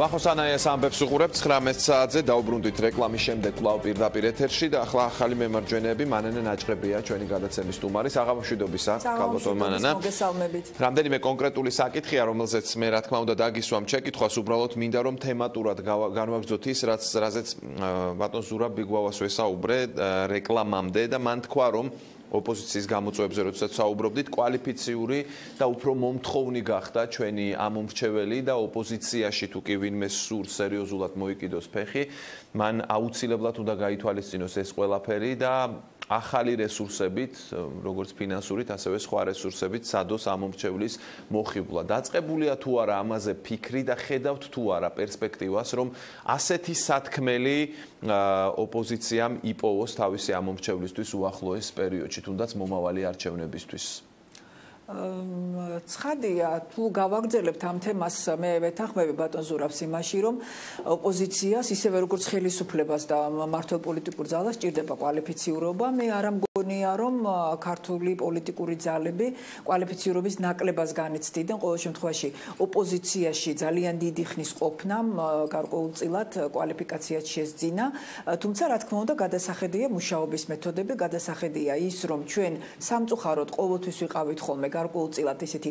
ვახოს ანაიას ამბებს უყურებთ. 19 საათზე დაუბრუნდით რეკლამის შემდეგ კვლავ პირდაპირ ეთერში და ახლა ახალი მემარჯვენეები მანანა ნაჭრებია ჩვენი გადაცემის სტუმარი საღამოშვიდობისა კალბოტონ მანანა მოგესალმებით. რამდენიმე კონკრეტული საკითხია რომელზეც მე რა თქმა უნდა დაგისვამ ჩეკითხვას. უბრალოდ მინდა რომ თემატურად განვაგრძოთ ის რაც რაზეც ბატონ ზურაბ ბიგვავას ვესაუბრე რეკლამამდე და მან თქვა რომ ოპოზიციის გამოწვევებზე როდესაც საუბრობდით, კვალიფიციური და უფრო მომთხოვნი გახდა ჩვენი ამომრჩეველი და ოპოზიციაში თუ კი ვინმე სურს სერიოზულად მოიკიდოს ფეხი, მან აუცილებლად უნდა გაითვალისწინოს ეს ყველაფერი და ახალი რესურსებით, როგორც ფინანსურით, ასევე სხვა რესურსებით სადოს ამომრჩევლის მოხიბლა. დაწყებულია თუ არა ამაზე ფიქრი და ხედავთ თუ არა პერსპექტივას, რომ ასეთი სათქმელი ოპოზიციამ იპოვოს თავისი ამომრჩევლისთვის უახლოეს პერიოდში, თუნდაც მომავალი არჩევნებისთვის. ცხადია თუ გავაგრძელებთ ამ თემას მე ვეთანხმები ბატონ ზურაბს იმაში რომ ოპოზიციას ისევე როგორც ხელისუფლებას და მართლ პოლიტიკურ ძალას ჭირდება კვალიფიციურობა მე არ ამგონია რომ ქართული პოლიტიკური ძალები კვალიფიციურობის ნაკლებას განიცდიდნენ ყოველ შემთხვევაში. ოპოზიციაში ძალიან დიდი ხნის ყოფნამ გარკვეულწილად კვალიფიკაციას შეძინა თუმცა რა თქმა უნდა გადასახედია მუშაობის მეთოდები გადასახედია ის რომ ჩვენ სამწუხაროდ ყოველთვის ვიყავით ხოლმე გარკვეულწილად ესეთი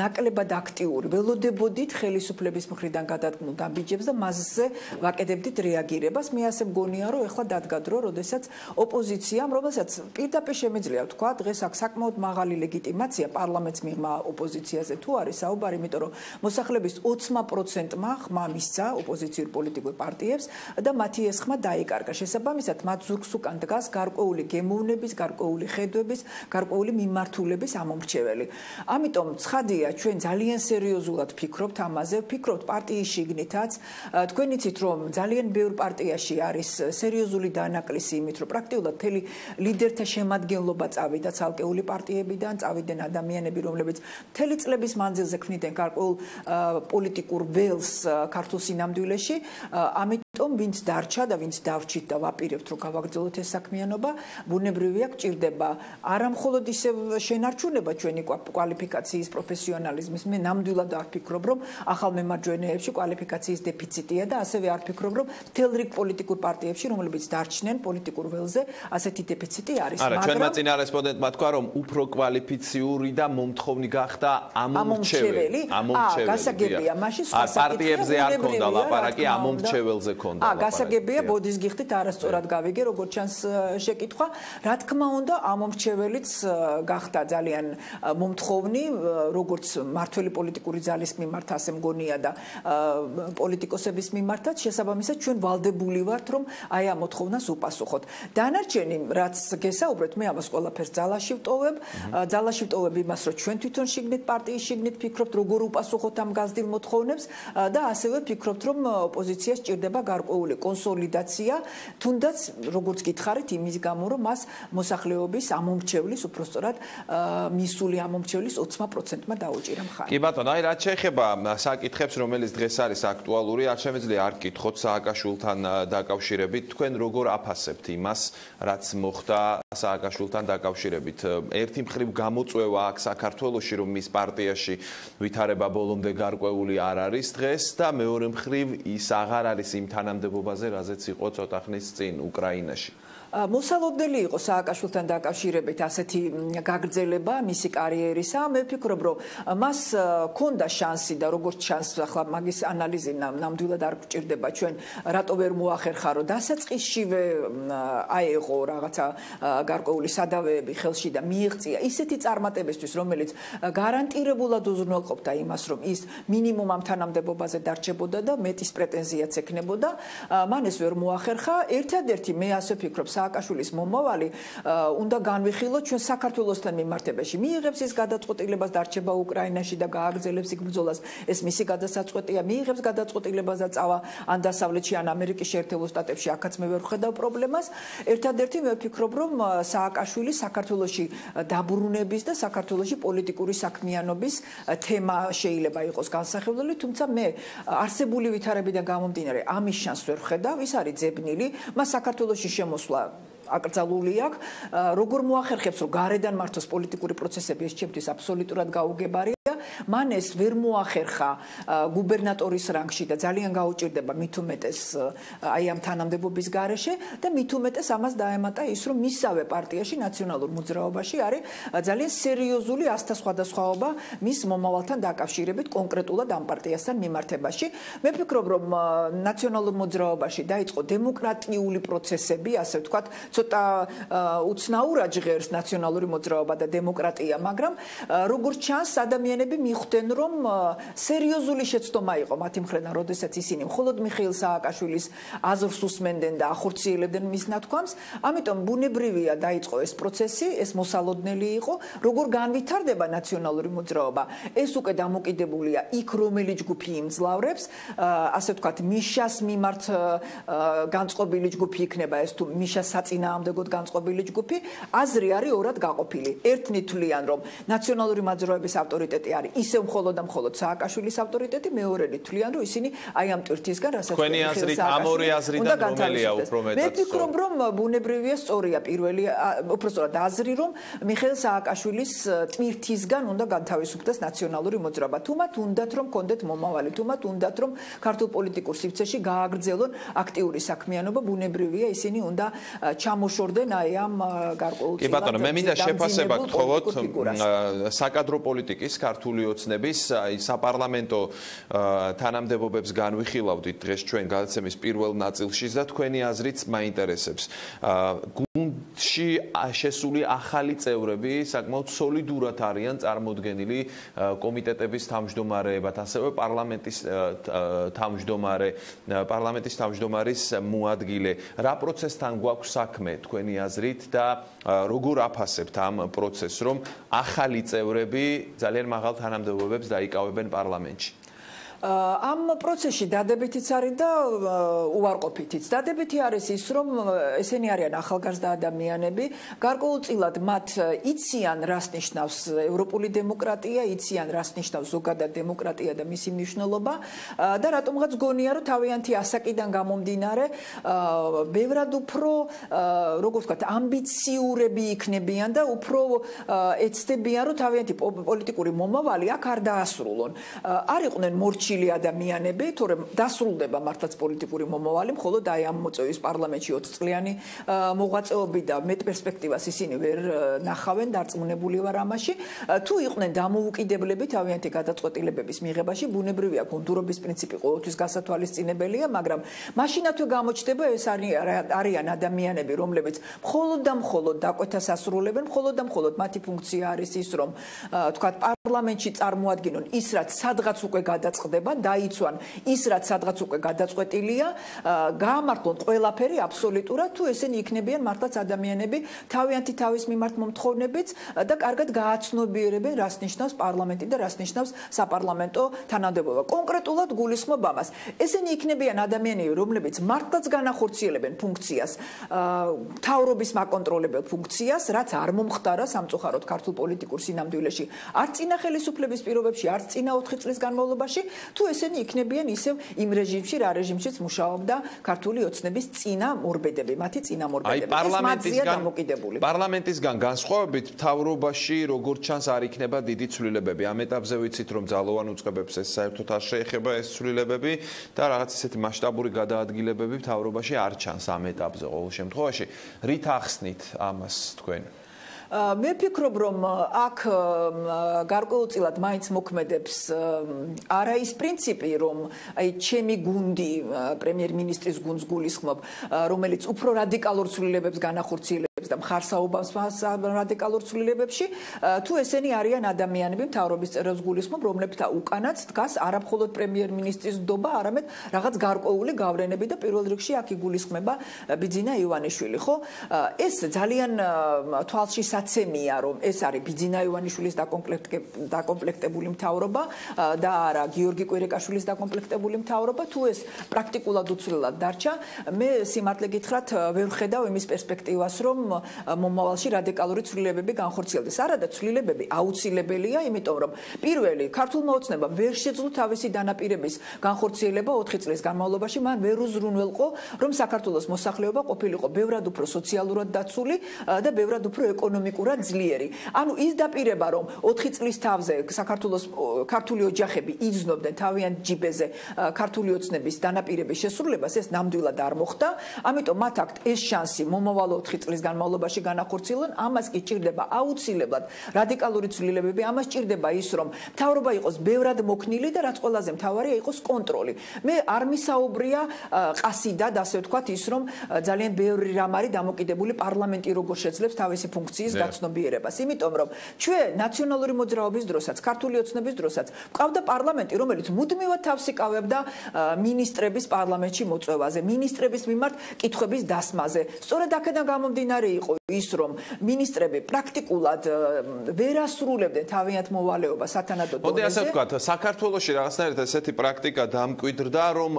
ნაკლებად აქტიური. ველოდებოდით ხელისუფლების მხრიდან გადადგმულ დამბიჯებს და მასზე ვაკეთებდით რეაგირებას. მე ასე მგონია რომ ეხლა დადგა დრო როდესაც ოპოზიციამ რომელსაც პირდაპირ შემიძლია თქვა დღეს აქ საკმაოდ მაღალი ლეგიტიმაცია პარლამენტს მიღმა ოპოზიციაზე თუ არის საუბარი იმიტომ რომ მოსახლეობის 20%-მა ხმა მისცა ოპოზიციურ პოლიტიკურ პარტიებს და მათი ეს ხმა დაიკარგა შესაბამისად მათ ზურგს უკან დგას გარკვეული გემოვნების გარკვეული ხედვების გარკვეული მიმართულების ამომრჩეველი მიღწეველი. ამიტომ ცხადია, ჩვენ ძალიან სერიოზულად ფიქრობთ ამაზე, ფიქრობთ პარტიის შიგნითაც. თქვენ იცით, რომ ძალიან ბევრ პარტიაში არის სერიოზული დანაკლისი იმით, რომ პრაქტიკულად მთელი ლიდერთა შემადგენლობა წავიდა ცალკეული პარტიებიდან, წავიდნენ ადამიანები, რომლებიც მთელი წლების მანძილზე ქმნიდნენ გარკვეულ პოლიტიკურ ველს ქართულ სინამდვილეში. ამიტომ ვინც დარჩა და ვინც დავრჩით და ვაპირებთ, რომ გავაგრძელოთ ეს საქმიანობა, ბუნებრივია გჭირდება. არა მხოლოდ ისე შენარჩუნება ჩვენი კვალიფიკაციის პროფესიონალიზმის. მე ნამდვილად არ ფიქრობ რომ ახალ მემარჯვენეებში კვალიფიკაციის დეფიციტია და ასევე არ ფიქრობ რომ თელ რიგ პოლიტიკურ პარტიებში რომლებიც დარჩნენ პოლიტიკურ ველზე ასეთი დეფიციტი არის მაგრამ არა ჩვენმა წინა რესპონდენტმა თქვა რომ უფრო კვალიფიციური და მომთხოვნი გახდა ამომრჩეველი. ამომრჩეველი. აა გასაგებია მაშინ სხვა პარტიებზე არ ქონდა ლაპარაკი ამომრჩეველზე ქონდა აა გასაგებია ბოდის გიხდით არასწორად გავიგე როგორც ჩანს შეკითხვა. რა თქმა უნდა ამომრჩეველიც გახდა ძალიან მომთხოვნი როგორც მართველი პოლიტიკური ძალის მიმართ ასე მგონია და პოლიტიკოსების მიმართაც. შესაბამისად ჩვენ ვალდებული ვართ რომ აი ამ მოთხოვნას უპასუხოთ. დანარჩენი რაც გესაუბრეთ მე ამას ყველაფერს ძალაში ვტოვებ, ძალაში ვტოვებ იმას რომ ჩვენ თვითონ შიგნით პარტიის შიგნით ფიქრობთ როგორ უპასუხოთ ამ გაზრდილ მოთხოვნებს და ასევე ფიქრობთ რომ ოპოზიცია სჭირდება გარკვეული კონსოლიდაცია, თუნდაც როგორც გითხარით იმის გამო, რომ მას მოსახლეობის ამომრჩევლის უფრო სწორად მისული ამომრჩევლის 20%-მა დაუჭირა მხარი. კი ბატონო, აი რაც შეეხება საკითხებს, რომელიც დღეს არის აქტუალური, არ შემიძლია არ გითხოთ სააკაშვილთან დაკავშირებით, თქვენ როგორ აფასებთ იმას, რაც მოხდა სააკაშვილთან დაკავშირებით? ერთი მხრივ გამოწვევა აქ საქართველოში, რომ მის პარტიაში ვითარება ბოლომდე გარკვეული არ არის დღეს და მეორე მხრივ ის აღარ არის იმ თან თანამდებობაზე, რაზეც იყო ცოტა ხნის წინ უკრაინაში. მოსალოდნელი იყო სააკაშვილთან დაკავშირებით ასეთი გაგრძელება მისი კარიერისა. მე ვფიქრობ, რომ მას ქონდა შანსი და როგორც შანს ახლა მაგის ანალიზი ნამდვილად არ გჭირდება ჩვენ რატო ვერ მოახერხა რომ დასაწყისშივე აეღო რაღაცა გარკვეული სადავეები ხელში და მიიღწია ისეთი წარმატებისთვის, რომელიც გარანტირებულად უზრუნველყოფდა იმას, რომ ის მინიმუმ ამ თანამდებობაზე დარჩებოდა და მეტის პრეტენზიაც ექნებოდა. მან ეს ვერ მოახერხა. ერთადერთი მე ასე ვფიქრობ, სააკაშვილის მომავალი უნდა განვიხილოთ ჩვენ საქართველოსთან მიმართებაში. მიიღებს ის გადაწყვეტილებას დარჩება უკრაინაში და გააგრძელებს იქ ბრძოლას. ეს მისი გადასაწყვეტია. მიიღებს გადაწყვეტილებას და წავა ან დასავლეთში ან ამერიკის შეერთებულ შტატებში. აქაც მე ვერ ხედავ პრობლემას. ერთადერთი მე ვფიქრობ, რომ სააკაშვილი საქართველოსში დაბრუნების და საქართველოსში პოლიტიკური საქმიანობის თემა შეიძლება იყოს განსახილველი, თუმცა მე არსებული ვითარებიდან გამომდინარე ამის შანსს ვერ ხედავ. ის არის ძებნილი. მას საქართველოსში შემოსვლა აკრძალული აქვს როგორ მოახერხებს რომ გარედან მართოს პოლიტიკური პროცესები ეს ჩემთვის აბსოლუტურად გაუგებარია. მან ეს ვერ მოახერხა გუბერნატორის რანგში და ძალიან გაუჭირდება მით უმეტეს აი ამ თანამდებობის გარეშე და მით უმეტეს ამას დაემატა ის რომ მისავე პარტიაში ნაციონალურ მოძრაობაში არის ძალიან სერიოზული ასთა სხვადასხვაობა მის მომავალთან დაკავშირებით კონკრეტულად ამ პარტიასთან მიმართებაში. მე ვფიქრობ რომ ნაციონალურ მოძრაობაში დაიწყო დემოკრატიული პროცესები ასე ვთქვათ ცოტა უცნაურად ჟღერს ნაციონალური მოძრაობა და დემოკრატია მაგრამ როგორც ჩანს ადამიანები მიხვდნენ რომ სერიოზული შეცდომა იყო მათი მხრიდან როდესაც ისინი მხოლოდ მიხეილ სააკაშვილის აზრს უსმენდნენ და ახორციელებდნენ მის ნათქვამს. ამიტომ ბუნებრივია დაიწყო ეს პროცესი ეს მოსალოდნელი იყო. როგორ განვითარდება ნაციონალური მოძრაობა? ეს უკვე დამოკიდებულია იქ რომელი ჯგუფი იმძლავრებს ასე ვთქვათ მიშას მიმართ განწყობილი ჯგუფი იქნება ეს თუ მიშას საწინააღმდეგოდ განწყობილი ჯგუფი აზრი არის ორად გაყოფილი. ერთნი თვლიან რომ ნაციონალური მოძრაობის ავტორიტეტი არის ისევ მხოლოდ და მხოლოდ სააკაშვილის ავტორიტეტი მეორენი თვლიან რომ ისინი აი ამ ტვირთისგან რასაც თქვენი აზრით ამ ორი აზრიდან რომელია უფრო მეტად მე ვფიქრობ რომ ბუნებრივია სწორია პირველი უფრო სწორად აზრი რომ მიხეილ სააკაშვილის ტვირთისგან უნდა განთავისუფლდეს ნაციონალური მოძრაობა. თუმცა უნდათ რომ კონდეთ მომავალი თუმცა უნდათ რომ ქართულ პოლიტიკურ სივრცეში გააგრძელონ აქტიური საქმიანობა ბუნებრივია ისინი უნდა ჩამოშორდნენ აი ამ გარკვეულ კი ბატონო მე მინდა შეფასება გთხოვოთ საკადრო პოლიტიკის ქართული ოცნების აი საპარლამენტო თანამდებობებს განვიხილავდით დღეს ჩვენ გადაცემის პირველ ნაწილში და თქვენი აზრიც მაინტერესებს გუნდში შესული ახალი წევრები საკმაოდ სოლიდურად არიან წარმოდგენილი კომიტეტების თავმჯდომარეებად. ასევე პარლამენტის თავმჯდომარე პარლამენტის თავმჯდომარის მოადგილე. რა პროცესთან გვაქვს საქმე? თქვენი აზრით და როგორ აფასებთ ამ პროცესს რომ ახალი წევრები ძალიან მაღალ თანამდებობებს დაიკავებენ პარლამენტში ამ პროცესში დადებითიც არის და უარყოფითიც. დადებითი არის ის, რომ ესენი არიან ახალგაზრდა ადამიანები, გარკვეულწილად მათ იციან რას ნიშნავს ევროპული დემოკრატია, იციან რას ნიშნავს ზოგადად დემოკრატია და მისი მნიშვნელობა და რატომღაც გონია, რომ თავიანთი ასაკიდან გამომდინარე, ბევრად უფრო, როგორ ვთქვათ, ამბიციურები იქნებიან და უფრო ეცდებიან, რომ თავიანთი პოლიტიკური მომავალი აქ არ დაასრულონ. არ იყვნენ მორჩ მორჩილი ადამიანები, თორემ დასრულდება მართლაც პოლიტიკური მომავალი, მხოლოდ აი ამ მოწევის პარლამენტში 20 წლიანი მოღვაწეობი და მეტ პერსპექტივას ისინი ვერ ნახავენ, დარწმუნებული ვარ ამაში. თუ იყვნენ დამოუკიდებლები თავიანთი გადაწყვეტილებების მიღებაში, ბუნებრივია გონდურობის პრინციპი ყოველთვის გასათვალისწინებელია, მაგრამ მაშინათვე გამოჩნდება ეს არიან ადამიანები, რომლებიც მხოლოდ და მხოლოდ დაკვეთას ასრულებენ, მხოლოდ და მხოლოდ მათი ფუნქცია არის ის, რომ თქვა პარლამენტში წარმოადგენონ ის, რაც სადღაც უკვე გადაწყდა ხდება, დაიცვან ის რაც სადღაც უკვე გადაწყვეტილია, გაამართლონ ყველაფერი აბსოლუტურად თუ ესენი იქნებიან მართლაც ადამიანები თავიანთი თავის მიმართ მომთხოვნებიც და კარგად გააცნობიერებენ რას ნიშნავს პარლამენტი და რას ნიშნავს საპარლამენტო თანამდებობა. კონკრეტულად გულისხმობ ამას. ესენი იქნებიან ადამიანები, რომლებიც მართლაც განახორციელებენ ფუნქციას, თავრობის მაკონტროლებელ ფუნქციას, რაც არ მომხდარა სამწუხაროდ ქართულ პოლიტიკურ სინამდვილეში, არც წინა ხელისუფლების პირობებში, არც წინა 4 წლის განმავლობაში, თუ ესენი იქნებიან ისევ იმ რეჟიმში, რა რეჟიმშიც მუშაობდა ქართული ოცნების წინა მორბედები, მათი წინა მორბედები. აი პარლამენტისგან პარლამენტისგან განსხვავებით, თავრობაში როგორც ჩანს არ იქნება დიდი ცვლილებები. ამ ეტაპზე ვიცით, რომ ძალოვან უწყებებს ეს საერთოდ არ შეეხება ეს ცვლილებები და რაღაც ისეთი მასშტაბური გადაადგილებები თავრობაში არ ჩანს ამ ეტაპზე ყოველ შემთხვევაში. რით ახსნით ამას თქვენ? მე ვფიქრობ რომ აქ გარკვეულწილად მაინც მოქმედებს არა ის პრინციპი რომ აი ჩემი გუნდი პრემიერ-მინისტრის გუნდს გულისხმობ რომელიც უფრო რადიკალურ ცვლილებებს განახორციელებს და მხარსაუბანს რადიკალურ ცვლილებებში თუ ესენი არიან ადამიანები მთავრობის წერილს გულისხმობ რომლებთა უკანაც დგას არამხოლოდ პრემიერ-მინისტრის დობა არამედ რაღაც გარკვეული გავლენები და პირველ რიგში აქ იგულისხმება ბიძინა ივანიშვილი. ხო? ეს ძალიან თვალში საცემია რომ ეს არის ბიძინა ივანიშვილის დაკომპლექტებული მთავრობა და არა გიორგი კვირეკაშვილის დაკომპლექტებული მთავრობა. თუ ეს პრაქტიკულად უცვლელად დარჩა მე სიმართლე გითხრათ ვერ ხედავ იმის პერსპექტივას რომ მომავალში რადიკალური ცვლილებები განხორციელდეს. არა და ცვლილებები აუცილებელია, იმიტომ რომ პირველი ქართულმა ოცნებამ ვერ შეძლო თავისი დანაპირების განხორციელება 4 წლის განმავლობაში, მან ვერ უზრუნველყო, რომ საქართველოს მოსახლეობა ყოფილიყო ბევრად უფრო სოციალურად დაცული და ბევრად უფრო ეკონომიკურად ძლიერი. ანუ ის დაპირება, რომ 4 წლის თავზე საქართველოს ქართული ოჯახები იზნობდნენ თავიანთ ჯიბეზე ქართული ოცნების დანაპირების შესრულებას, ეს ნამდვილად არ მოხდა. ამიტომ მათ აქვთ ეს შანსი მომავალ 4 წლის განმავლობაში განახორციელონ, ამას კი ჭირდება აუცილებლად რადიკალური ცვლილებები, ამას ჭირდება ის, რომ მთავრობა იყოს ბევრად მოქნილი და რაც ყველაზე მთავარია იყოს კონტროლი. მე არ მისაუბრია ყასიდად, ასე ვთქვათ, ის რომ ძალიან ბევრი რამ არის დამოკიდებული პარლამენტი როგორ შეძლებს თავისი ფუნქციის გაცნობიერებას. იმიტომ რომ ჩვენ ნაციონალური მოძრაობის დროსაც, ქართული ოცნების დროსაც ყავდა პარლამენტი, რომელიც მუდმივად თავს იკავებდა მინისტრების პარლამენტში მოწვევაზე, მინისტრების მიმართ კითხვების დასმაზე. სწორედ აქედან გამომდინარე იყო ის რომ მინისტრები პრაქტიკულად ვერ ასრულებდნენ თავიანთ მოვალეობას სათანადო დონეზე. მოდი ასე ვთქვათ, საქართველოსში რაღაცნაირად ესეთი პრაქტიკა დამკვიდრდა, რომ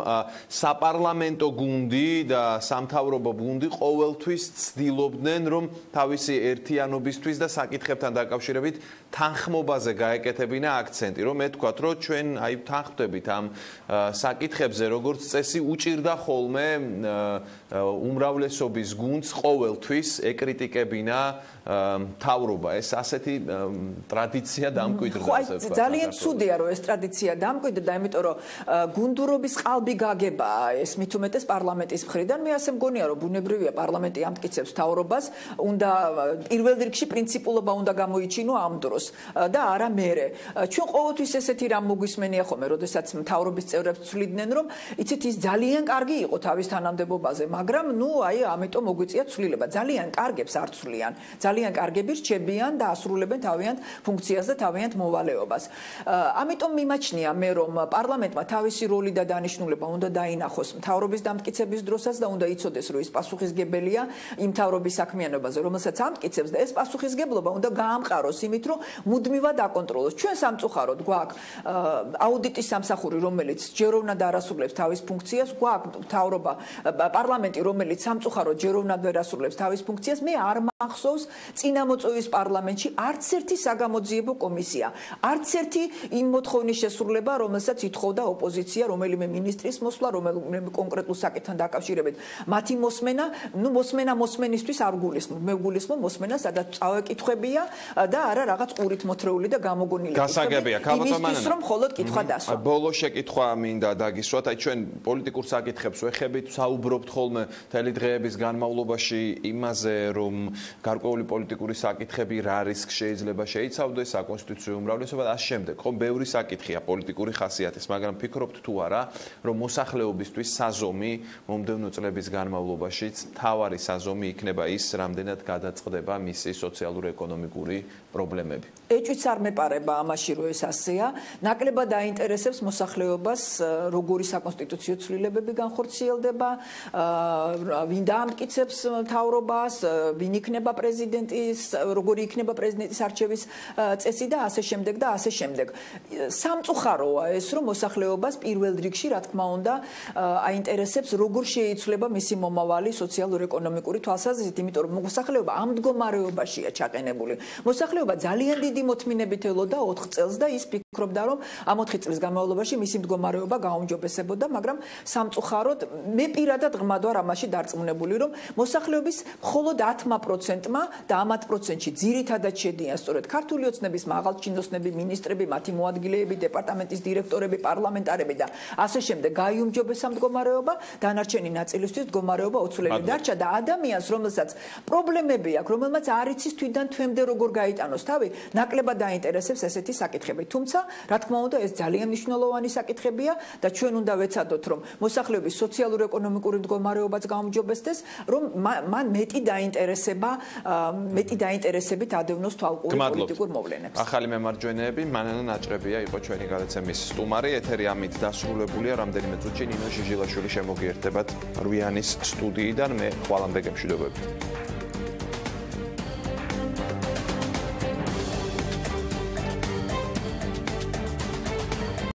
საპარლამენტო გუნდი და სამთავრობო გუნდი ყოველთვის ცდილობდნენ, რომ თავისი ერთიანობისთვის და საკითხებთან დაკავშირებით თანხმობაზე გაეკეთებინა აქცენტი, რომ ეთქვათ, რომ ჩვენ აი თანხმდებით ამ საკითხებზე, როგორც წესი უჭირდა ხოლმე უმრავლესობის გუნდს ყოველთვის e-kritike Bina. თავრობა ეს ასეთი ტრადიცია დამკვიდრდა ასე ვთქვათ. ძალიან ცუდია რომ ეს ტრადიცია დამკვიდრდა, იმიტომ რომ გუნდურობის ყალბი გაგებაა ეს მით უმეტეს პარლამენტის მხრიდან. მე ასე მგონია რომ ბუნებრივია პარლამენტი ამტკიცებს თავრობას, უნდა პირველ რიგში პრინციპულობა უნდა გამოიჩინო ამ დროს და არა მერე. ჩვენ ყოველთვის ესეთი რამ მოგვისმენია ხოლმე, როდესაც თავრობის წევრებს ცვლიდნენ რომ იცით ის ძალიან კარგი იყო თავის თანამდებობაზე, მაგრამ ნუ აი ამიტომ მოგვიწია ცვლილება. ძალიან კარგებს არ ცვლიან. ძალიან ძალიან კარგები რჩებიან და ასრულებენ თავიანთ ფუნქციას და თავიანთ მოვალეობას. ამიტომ მიმაჩნია მე რომ პარლამენტმა თავისი როლი და დანიშნულება უნდა დაინახოს მთავრობის დამტკიცების დროსაც და უნდა იცოდეს რომ ის პასუხისგებელია იმ მთავრობის საქმიანობაზე რომელსაც ამტკიცებს და ეს პასუხისგებლობა უნდა გაამყაროს იმით რომ მუდმივად აკონტროლოს. ჩვენ სამწუხაროდ გვაქვს აუდიტის სამსახური რომელიც ჯეროვნად არასრულებს თავის ფუნქციას, გვაქვს მთავრობა პარლამენტი რომელიც სამწუხაროდ ჯეროვნად ვერ ასრულებს თავის ფუნქციას. მე არ მახსოვს წინამოწვევის პარლამენტში არც ერთი საგამოძიებო კომისია, არც ერთი იმ მოთხოვნის შესრულება, რომელსაც ითხოვდა ოპოზიცია, რომელიმე მინისტრის მოსვლა, რომელიმე კონკრეტულ საკითხთან დაკავშირებით. მათი მოსმენა, ну, მოსმენა მოსმენისთვის არ გულისხმობ, მე გულისხმობ მოსმენა, სადაც წავეკითხებია და არა რაღაც ყურით მოთრეული და გამოგონილი. გასაგებია, ქალბატონმანანა. ის რომ მხოლოდ კითხვა დასვა. ბოლო შეკითხვა მინდა დაგისვათ, აი ჩვენ პოლიტიკურ საკითხებს ვეხებით, საუბრობთ ხოლმე თელი დღეების განმავლობაში იმაზე, რომ გარკვეული პოლიტიკური საკითხები რა რისკ შეიძლება შეიცავდეს საკონსტიტუციო უმრავლესობა და ამ შემდეგ. ხომ ბევრი საკითხია პოლიტიკური ხასიათის, მაგრამ ფიქრობთ თუ არა, რომ მოსახლეობისთვის საზომი მომდევნო წლების განმავლობაშიც თავარი საზომი იქნება ის, რამდენად გადაწყდება მისი სოციალურ-ეკონომიკური პრობლემები. ეჭვიც არ მეპარება ამაში, რომ ეს ასეა. ნაკლებად აინტერესებს მოსახლეობას, როგორი საკონსტიტუციო ცვლილებები განხორციელდება, ვინ დაამტკიცებს მთავრობას, ვინ იქნება პრეზიდენტის, როგორი იქნება პრეზიდენტის არჩევის წესი და ასე შემდეგ და ასე შემდეგ. სამწუხაროა ეს, რომ მოსახლეობას პირველ რიგში, რა თქმა უნდა, აინტერესებს, როგორ შეიცვლება მისი მომავალი სოციალურ-ეკონომიკური თვალსაზრისით, იმიტომ რომ მოსახლეობა ამ მდგომარეობაშია ჩაყენებული. მოსახლეობა ძალიან დიდი მოთმინებით ელოდა 4 წელს და ის ფიქრობდა, რომ ამ 4 წლის განმავლობაში მისი მდგომარეობა გაუმჯობესებოდა, მაგრამ სამწუხაროდ მე პირადად ღმად ვარ ამაში დარწმუნებული, რომ მოსახლეობის მხოლოდ 10%-მა და ამ 10%-ში ძირითადად შედიან სწორედ ქართული ოცნების მაღალჩინოსნები, მინისტრები, მათი მოადგილეები, დეპარტამენტის დირექტორები, პარლამენტარები და ასე შემდეგ. გაიუმჯობესა მდგომარეობა, დანარჩენი ნაწილისთვის მდგომარეობა ოცულელი დარჩა და ადამიანს, რომელსაც პრობლემები აქვს, რომელმაც არ იცის თვითონ თვემდე როგორ გაიტანოს. თავი, ნაკლებად დაინტერესებს ესეთი საკითხები. თუმცა, რა თქმა უნდა, ეს ძალიან მნიშვნელოვანი საკითხებია და ჩვენ უნდა ვეცადოთ, რომ მოსახლეობის სოციალურ-ეკონომიკური მდგომარეობაც გაუმჯობესდეს, რომ მან მეტი დაინტერესება მეტი დაინტერესებით ადევნოს თვალყური პოლიტიკურ მოვლენებს. ახალი მემარჯვენეები მანანა ნაჭრებია იყო ჩვენი გადაცემის სტუმარი ეთერი ამით დასრულებულია რამდენიმე წუთში ნინო ჟიჟილაშვილი შემოგიერთებათ რუიანის სტუდიიდან მე ხვალამდე გემშვიდობებით.